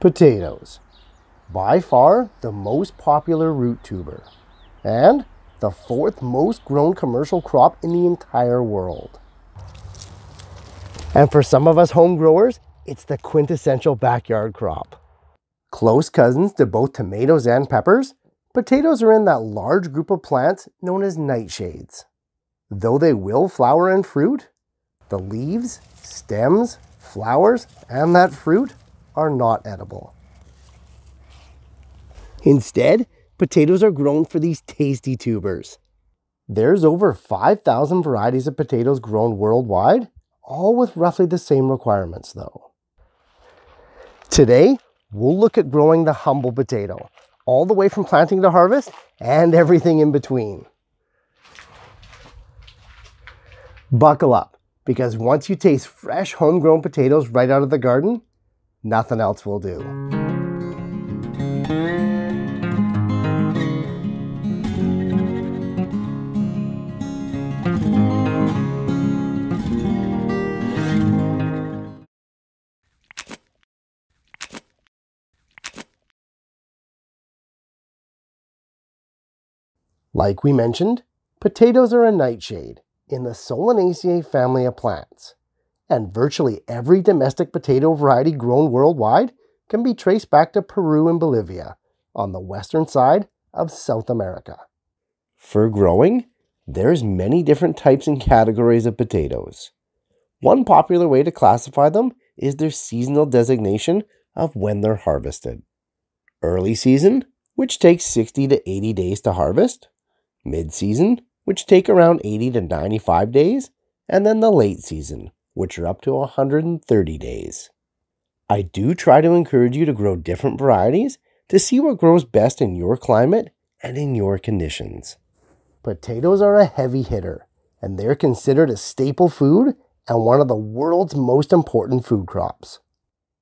Potatoes. By far the most popular root tuber. And the fourth most grown commercial crop in the entire world. And for some of us home growers, it's the quintessential backyard crop. Close cousins to both tomatoes and peppers, potatoes are in that large group of plants known as nightshades. Though they will flower and fruit, the leaves, stems, flowers, and that fruit are not edible. Instead, potatoes are grown for these tasty tubers. There's over 5,000 varieties of potatoes grown worldwide, all with roughly the same requirements though. Today, we'll look at growing the humble potato, all the way from planting to harvest and everything in between. Buckle up, because once you taste fresh homegrown potatoes right out of the garden, nothing else will do. Like we mentioned, potatoes are a nightshade in the Solanaceae family of plants, and virtually every domestic potato variety grown worldwide can be traced back to Peru and Bolivia on the western side of South America. For growing, there's many different types and categories of potatoes. One popular way to classify them is their seasonal designation of when they're harvested. Early season, which takes 60 to 80 days to harvest mid-season, which take around 80 to 95 days, and then the late season, which are up to 130 days. I do try to encourage you to grow different varieties to see what grows best in your climate and in your conditions. Potatoes are a heavy hitter, and they're considered a staple food and one of the world's most important food crops.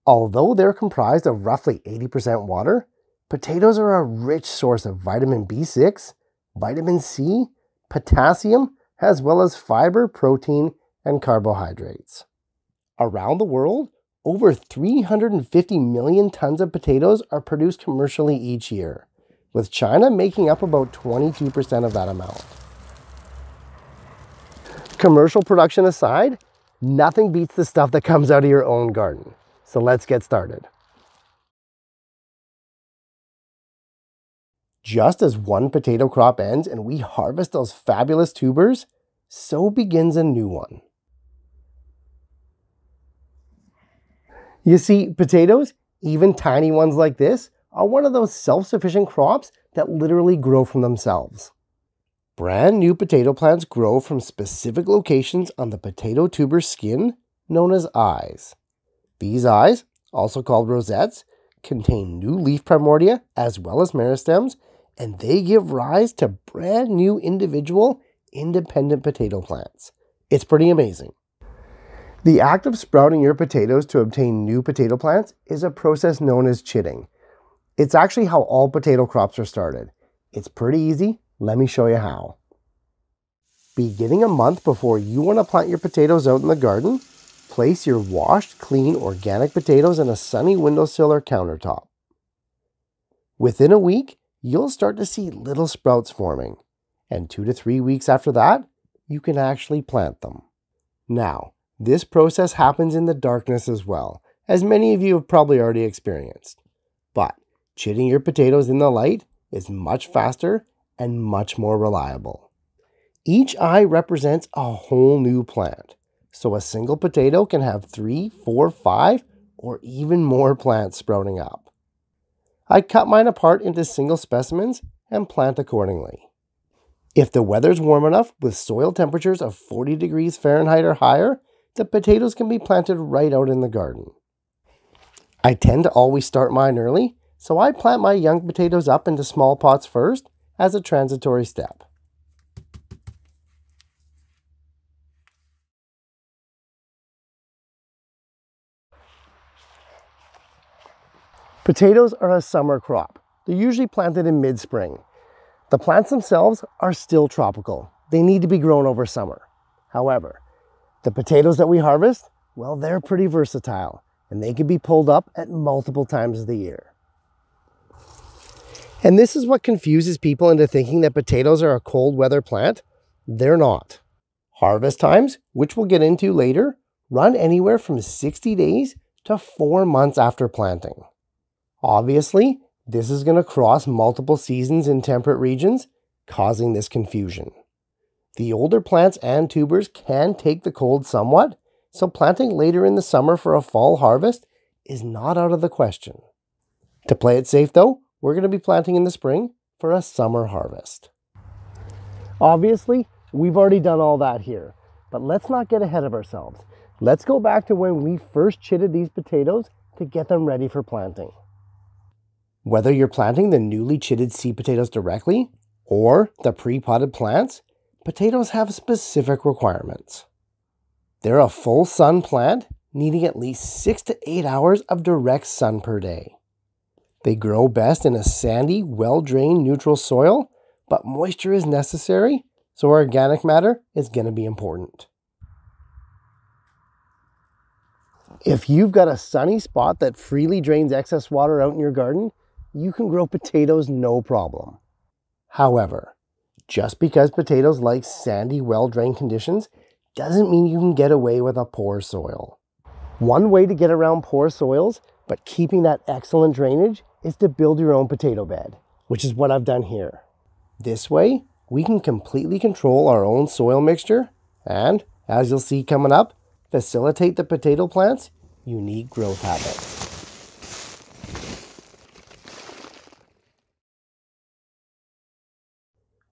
Although they're comprised of roughly 80% water, potatoes are a rich source of vitamin B6 vitamin C, potassium, as well as fiber, protein, and carbohydrates. Around the world, over 350 million tons of potatoes are produced commercially each year, with China making up about 22% of that amount. Commercial production aside, nothing beats the stuff that comes out of your own garden. So let's get started. Just as one potato crop ends and we harvest those fabulous tubers, so begins a new one. You see, potatoes, even tiny ones like this, are one of those self-sufficient crops that literally grow from themselves. Brand new potato plants grow from specific locations on the potato tuber skin known as eyes. These eyes, also called rosettes, contain new leaf primordia as well as meristems and they give rise to brand new individual independent potato plants. It's pretty amazing. The act of sprouting your potatoes to obtain new potato plants is a process known as chitting. It's actually how all potato crops are started. It's pretty easy. Let me show you how. Beginning a month before you want to plant your potatoes out in the garden, place your washed, clean, organic potatoes in a sunny windowsill or countertop. Within a week, you'll start to see little sprouts forming. And two to three weeks after that, you can actually plant them. Now, this process happens in the darkness as well, as many of you have probably already experienced. But chitting your potatoes in the light is much faster and much more reliable. Each eye represents a whole new plant, so a single potato can have three, four, five, or even more plants sprouting up. I cut mine apart into single specimens and plant accordingly. If the weather's warm enough with soil temperatures of 40 degrees Fahrenheit or higher, the potatoes can be planted right out in the garden. I tend to always start mine early, so I plant my young potatoes up into small pots first as a transitory step. Potatoes are a summer crop. They're usually planted in mid-spring. The plants themselves are still tropical. They need to be grown over summer. However, the potatoes that we harvest, well, they're pretty versatile and they can be pulled up at multiple times of the year. And this is what confuses people into thinking that potatoes are a cold weather plant. They're not. Harvest times, which we'll get into later, run anywhere from 60 days to four months after planting. Obviously, this is going to cross multiple seasons in temperate regions, causing this confusion. The older plants and tubers can take the cold somewhat, so planting later in the summer for a fall harvest is not out of the question. To play it safe though, we're going to be planting in the spring for a summer harvest. Obviously, we've already done all that here, but let's not get ahead of ourselves. Let's go back to when we first chitted these potatoes to get them ready for planting. Whether you're planting the newly chitted seed potatoes directly or the pre-potted plants, potatoes have specific requirements. They're a full sun plant needing at least 6 to 8 hours of direct sun per day. They grow best in a sandy, well-drained neutral soil, but moisture is necessary, so organic matter is going to be important. If you've got a sunny spot that freely drains excess water out in your garden, you can grow potatoes no problem. However, just because potatoes like sandy, well-drained conditions doesn't mean you can get away with a poor soil. One way to get around poor soils, but keeping that excellent drainage, is to build your own potato bed, which is what I've done here. This way, we can completely control our own soil mixture and, as you'll see coming up, facilitate the potato plant's unique growth habits.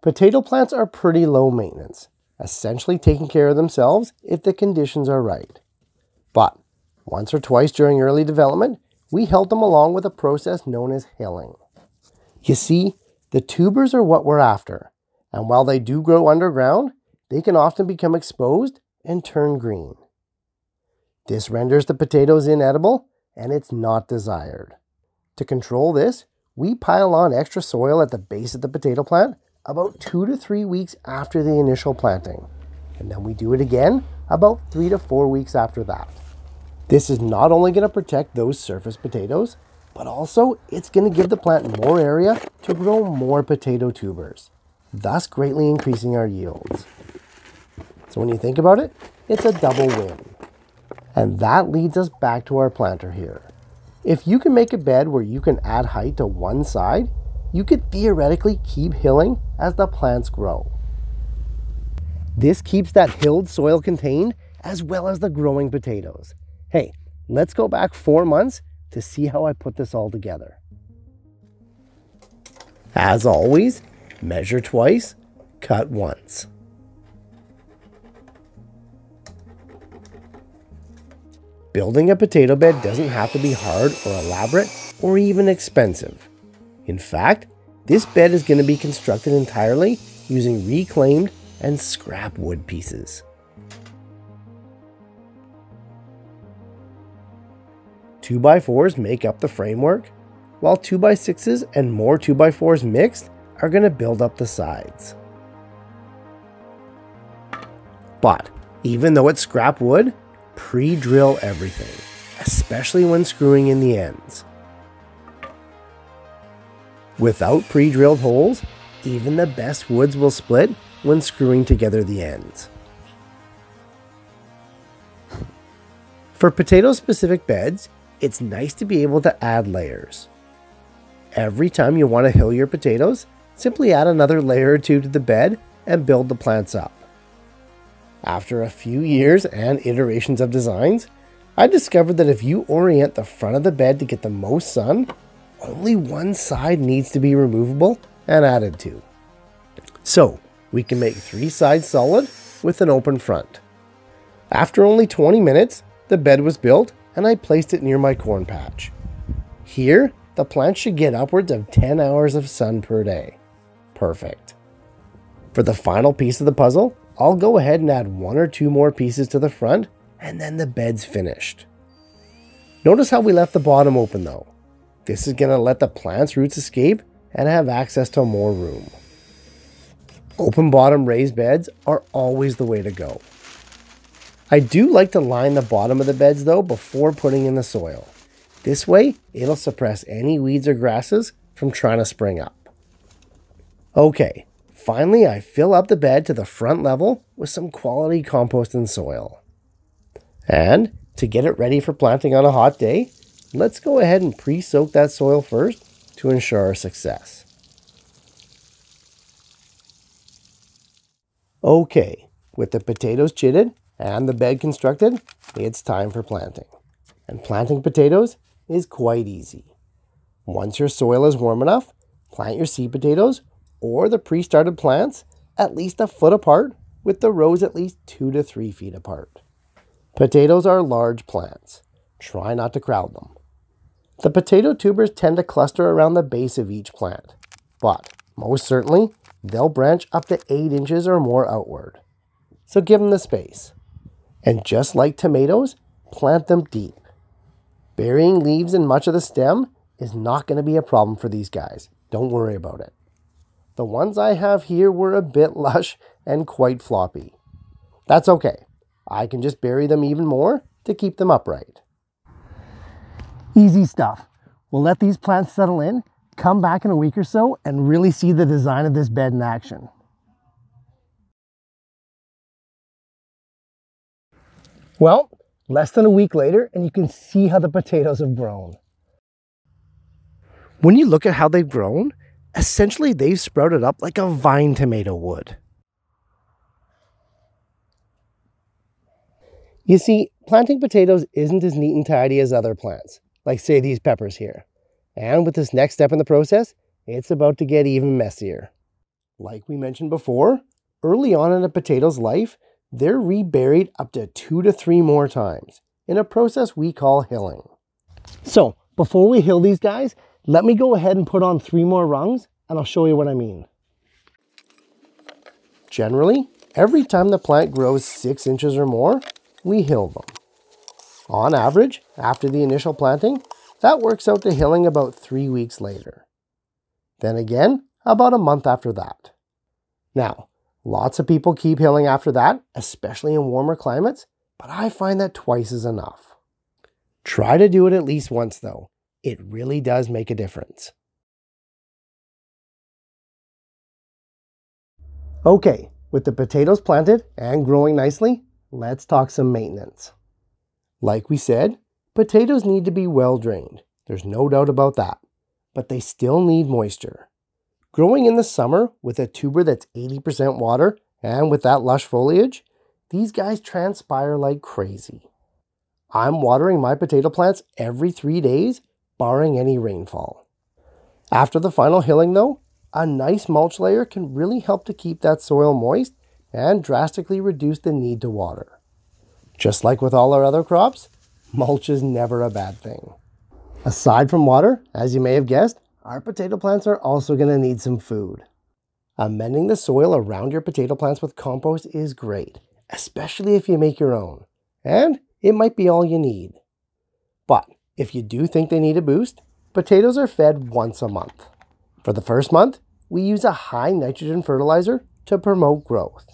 Potato plants are pretty low maintenance, essentially taking care of themselves if the conditions are right. But once or twice during early development, we help them along with a process known as hilling. You see, the tubers are what we're after, and while they do grow underground, they can often become exposed and turn green. This renders the potatoes inedible and it's not desired. To control this, we pile on extra soil at the base of the potato plant about two to three weeks after the initial planting. And then we do it again about three to four weeks after that. This is not only going to protect those surface potatoes, but also it's going to give the plant more area to grow more potato tubers, thus greatly increasing our yields. So when you think about it, it's a double win. And that leads us back to our planter here. If you can make a bed where you can add height to one side, you could theoretically keep hilling as the plants grow. This keeps that hilled soil contained as well as the growing potatoes. Hey, let's go back four months to see how I put this all together. As always, measure twice, cut once. Building a potato bed doesn't have to be hard or elaborate or even expensive. In fact, this bed is going to be constructed entirely using reclaimed and scrap wood pieces. Two by fours make up the framework, while two by sixes and more two by fours mixed are going to build up the sides. But even though it's scrap wood, pre-drill everything, especially when screwing in the ends. Without pre-drilled holes, even the best woods will split when screwing together the ends. For potato-specific beds, it's nice to be able to add layers. Every time you want to hill your potatoes, simply add another layer or two to the bed and build the plants up. After a few years and iterations of designs, I discovered that if you orient the front of the bed to get the most sun, only one side needs to be removable and added to. So we can make three sides solid with an open front. After only 20 minutes, the bed was built and I placed it near my corn patch. Here, the plant should get upwards of 10 hours of sun per day. Perfect. For the final piece of the puzzle, I'll go ahead and add one or two more pieces to the front and then the bed's finished. Notice how we left the bottom open though. This is going to let the plant's roots escape and have access to more room. Open bottom raised beds are always the way to go. I do like to line the bottom of the beds though before putting in the soil. This way, it'll suppress any weeds or grasses from trying to spring up. Okay, finally I fill up the bed to the front level with some quality compost and soil. And to get it ready for planting on a hot day, let's go ahead and pre-soak that soil first to ensure our success. Okay, with the potatoes chitted and the bed constructed, it's time for planting. And planting potatoes is quite easy. Once your soil is warm enough, plant your seed potatoes or the pre-started plants at least a foot apart with the rows at least two to three feet apart. Potatoes are large plants. Try not to crowd them. The potato tubers tend to cluster around the base of each plant, but most certainly they'll branch up to 8 inches or more outward. So give them the space. And just like tomatoes, plant them deep. Burying leaves in much of the stem is not going to be a problem for these guys. Don't worry about it. The ones I have here were a bit lush and quite floppy. That's okay. I can just bury them even more to keep them upright. Easy stuff. We'll let these plants settle in, come back in a week or so, and really see the design of this bed in action. Well, less than a week later, and you can see how the potatoes have grown. When you look at how they've grown, essentially they've sprouted up like a vine tomato would. You see, planting potatoes isn't as neat and tidy as other plants, like say these peppers here. And with this next step in the process, it's about to get even messier. Like we mentioned before, early on in a potato's life, they're reburied up to two to three more times in a process we call hilling. So before we hill these guys, let me go ahead and put on three more rungs and I'll show you what I mean. Generally, every time the plant grows six inches or more, we hill them. On average, after the initial planting, that works out to hilling about three weeks later. Then again, about a month after that. Now, Lots of people keep hilling after that, especially in warmer climates, but I find that twice is enough. Try to do it at least once though. It really does make a difference. Okay, with the potatoes planted and growing nicely, let's talk some maintenance. Like we said, potatoes need to be well drained. There's no doubt about that. But they still need moisture. Growing in the summer with a tuber that's 80% water and with that lush foliage, these guys transpire like crazy. I'm watering my potato plants every three days, barring any rainfall. After the final hilling though, a nice mulch layer can really help to keep that soil moist and drastically reduce the need to water. Just like with all our other crops, mulch is never a bad thing. Aside from water, as you may have guessed, our potato plants are also going to need some food. Amending the soil around your potato plants with compost is great, especially if you make your own. And it might be all you need. But if you do think they need a boost, potatoes are fed once a month. For the first month, we use a high nitrogen fertilizer to promote growth.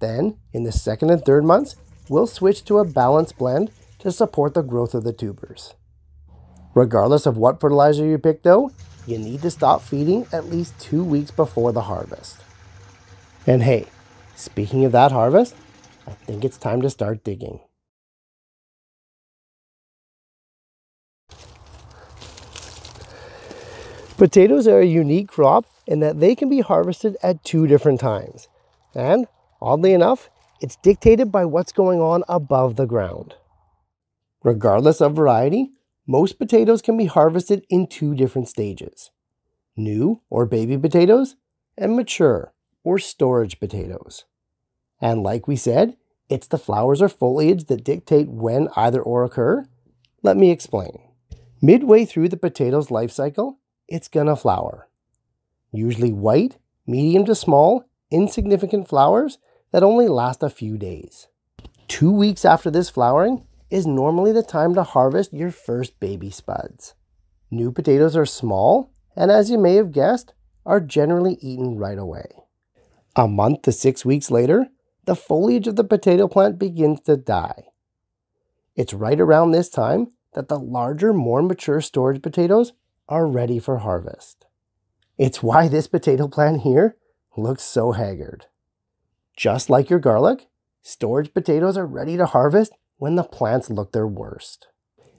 Then, in the second and third months, we'll switch to a balanced blend to support the growth of the tubers. Regardless of what fertilizer you pick though, you need to stop feeding at least two weeks before the harvest. And hey, speaking of that harvest, I think it's time to start digging. Potatoes are a unique crop in that they can be harvested at two different times. And oddly enough, it's dictated by what's going on above the ground. Regardless of variety, most potatoes can be harvested in two different stages. New or baby potatoes and mature or storage potatoes. And like we said, it's the flowers or foliage that dictate when either or occur. Let me explain. Midway through the potato's life cycle, it's gonna flower. Usually white, medium to small, insignificant flowers that only last a few days. Two weeks after this flowering, is normally the time to harvest your first baby spuds. New potatoes are small, and as you may have guessed, are generally eaten right away. A month to six weeks later, the foliage of the potato plant begins to die. It's right around this time that the larger, more mature storage potatoes are ready for harvest. It's why this potato plant here looks so haggard. Just like your garlic, storage potatoes are ready to harvest when the plants look their worst.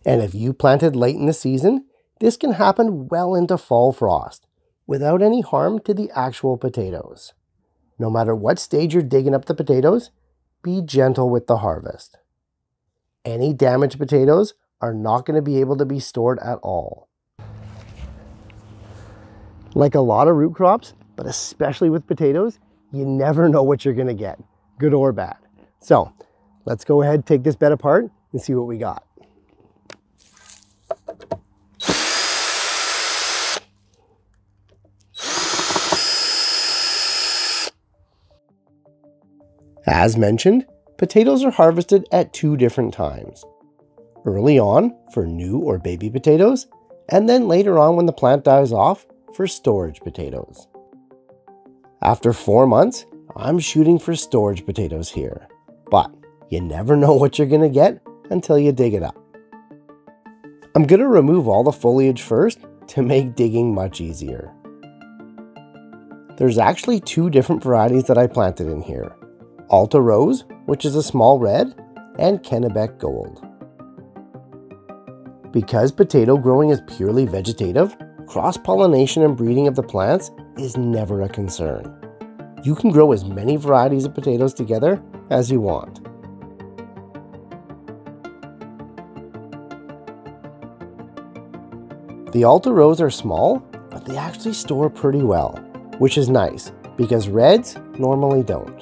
And if you planted late in the season, this can happen well into fall frost without any harm to the actual potatoes. No matter what stage you're digging up the potatoes, be gentle with the harvest. Any damaged potatoes are not going to be able to be stored at all. Like a lot of root crops, but especially with potatoes, you never know what you're to get, good or bad. So let's go ahead, take this bed apart and see what we got. As mentioned, potatoes are harvested at two different times. Early on for new or baby potatoes, and then later on when the plant dies off for storage potatoes. After four months, I'm shooting for storage potatoes here, but you never know what you're gonna get until you dig it up. I'm gonna remove all the foliage first to make digging much easier. There's actually two different varieties that I planted in here. Alta Rose, which is a small red, and Kennebec Gold. Because potato growing is purely vegetative, cross-pollination and breeding of the plants is never a concern. You can grow as many varieties of potatoes together as you want. The Alta Rose are small, but they actually store pretty well, which is nice because reds normally don't.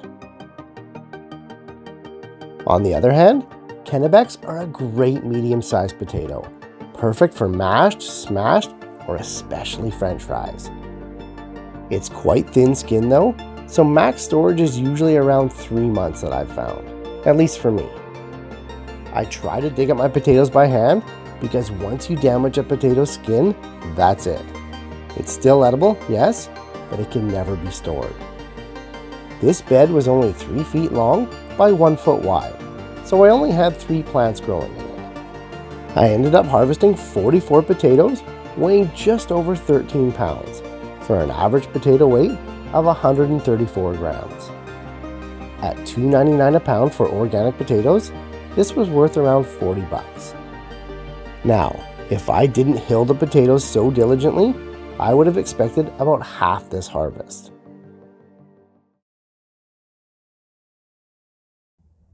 On the other hand, Kennebecs are a great medium-sized potato, perfect for mashed, smashed, or especially french fries. It's quite thin skin though, so max storage is usually around 3 months that I've found, at least for me. I try to dig up my potatoes by hand because once you damage a potato skin, that's it. It's still edible, yes, but it can never be stored. This bed was only 3 feet long by 1 foot wide, so I only had 3 plants growing in it. I ended up harvesting 44 potatoes weighing just over 13 pounds for an average potato weight of 134 grams. At $2.99 a pound for organic potatoes, this was worth around 40 bucks. Now, if I didn't hill the potatoes so diligently, I would have expected about half this harvest.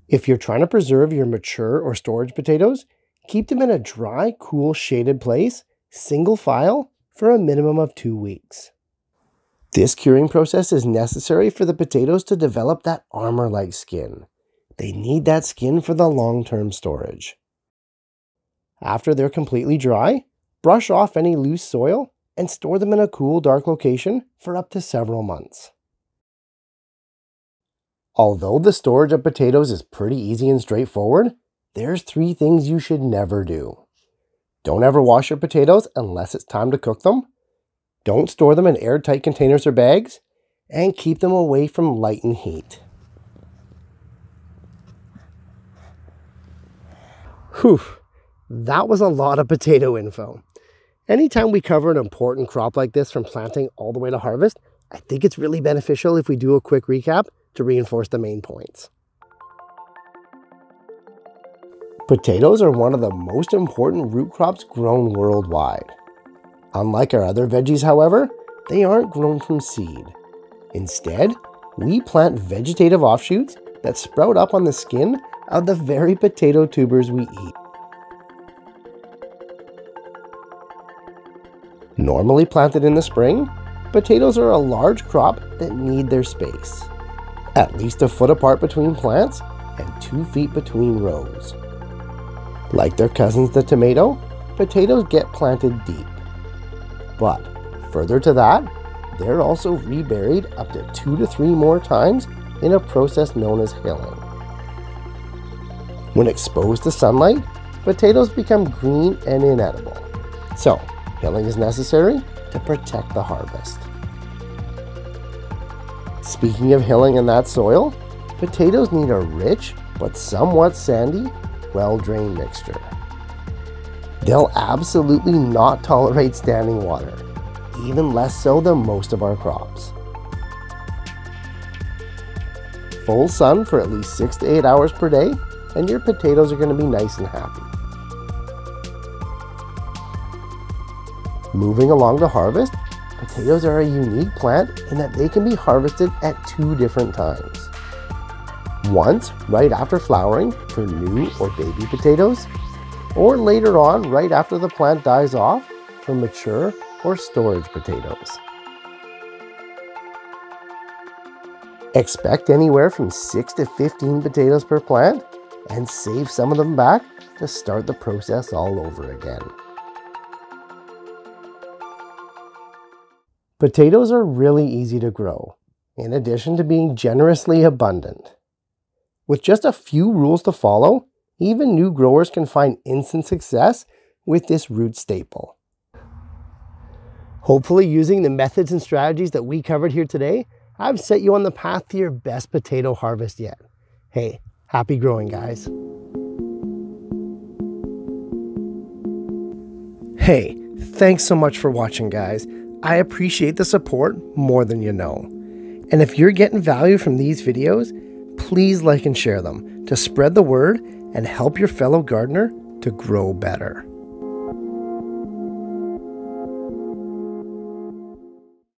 If you're trying to preserve your mature or storage potatoes, keep them in a dry, cool, shaded place, single file, for a minimum of two weeks. This curing process is necessary for the potatoes to develop that armor-like skin. They need that skin for the long-term storage. After they're completely dry, brush off any loose soil and store them in a cool, dark location for up to several months. Although the storage of potatoes is pretty easy and straightforward, there's three things you should never do. Don't ever wash your potatoes unless it's time to cook them. Don't store them in airtight containers or bags. And keep them away from light and heat. Whew, that was a lot of potato info. Anytime we cover an important crop like this from planting all the way to harvest, I think it's really beneficial if we do a quick recap to reinforce the main points. Potatoes are one of the most important root crops grown worldwide. Unlike our other veggies, however, they aren't grown from seed. Instead, we plant vegetative offshoots that sprout up on the skin of the very potato tubers we eat. Normally planted in the spring, potatoes are a large crop that need their space. At least a foot apart between plants and two feet between rows. Like their cousins the tomato, potatoes get planted deep. But further to that, they're also reburied up to two to three more times in a process known as hilling. When exposed to sunlight, potatoes become green and inedible. So, Hilling is necessary to protect the harvest. Speaking of hilling in that soil, potatoes need a rich but somewhat sandy, well-drained mixture. They'll absolutely not tolerate standing water, even less so than most of our crops. Full sun for at least 6 to 8 hours per day, and your potatoes are going to be nice and happy. Moving along to harvest, potatoes are a unique plant in that they can be harvested at two different times. Once right after flowering for new or baby potatoes, or later on right after the plant dies off for mature or storage potatoes. Expect anywhere from 6 to 15 potatoes per plant and save some of them back to start the process all over again. Potatoes are really easy to grow, in addition to being generously abundant. With just a few rules to follow, even new growers can find instant success with this root staple. Hopefully using the methods and strategies that we covered here today, I've set you on the path to your best potato harvest yet. Hey, happy growing guys. Hey, thanks so much for watching guys. I appreciate the support more than you know. And if you're getting value from these videos, please like and share them to spread the word and help your fellow gardener to grow better.